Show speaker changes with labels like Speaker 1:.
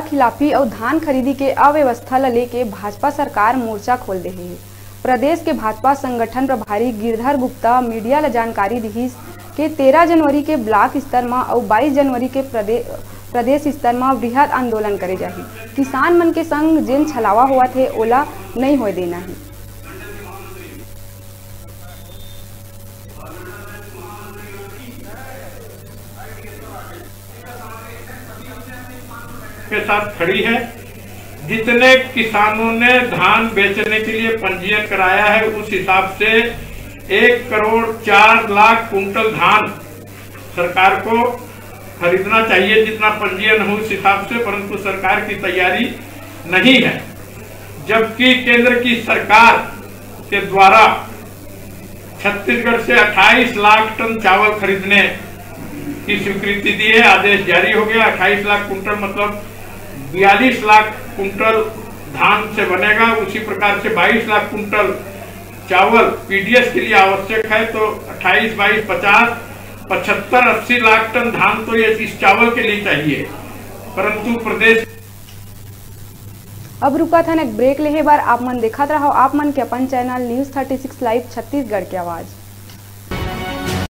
Speaker 1: खिलाफी और धान खरीदी के अव्यवस्था ल लेके भाजपा सरकार मोर्चा खोल दे है। प्रदेश के भाजपा संगठन प्रभारी गिरधर गुप्ता मीडिया ला जानकारी दी के 13 जनवरी के ब्लॉक स्तर में और 22 जनवरी के प्रदेश प्रदेश स्तर में वृहद आंदोलन करे जाही। किसान मन के संग जिन छलावा हुआ थे ओला नहीं हो देना है।
Speaker 2: के साथ खड़ी है। जितने किसानों ने धान बेचने के लिए पंजीयन कराया है, उस हिसाब से एक करोड़ चार लाख कुंटल धान सरकार को खरीदना चाहिए जितना पंजीयन हो उस हिसाब से, परंतु सरकार की तैयारी नहीं है। जबकि केंद्र की सरकार के द्वारा छत्तीसगढ़ से 28 लाख टन चावल खरीदने की स्वीकृति दी है, आदेश जारी हो गया। 28 लाख कुंटल मतलब बयालीस लाख कुंटल धान से बनेगा। उसी प्रकार से 22 लाख कुंटल चावल पीडीएस के लिए आवश्यक है। तो 28 बाईस, पचास, पचहत्तर, अस्सी लाख टन धान तो ये इस चावल के लिए चाहिए। परंतु प्रदेश
Speaker 1: अब रुका था एक ब्रेक। लेहे बार आप मन देखत रहो। आप मन के अपन चैनल न्यूज़ 36 लाइव छत्तीसगढ़ की आवाज़।